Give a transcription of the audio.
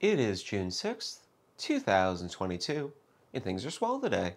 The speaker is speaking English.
It is June 6th, 2022, and things are swell today.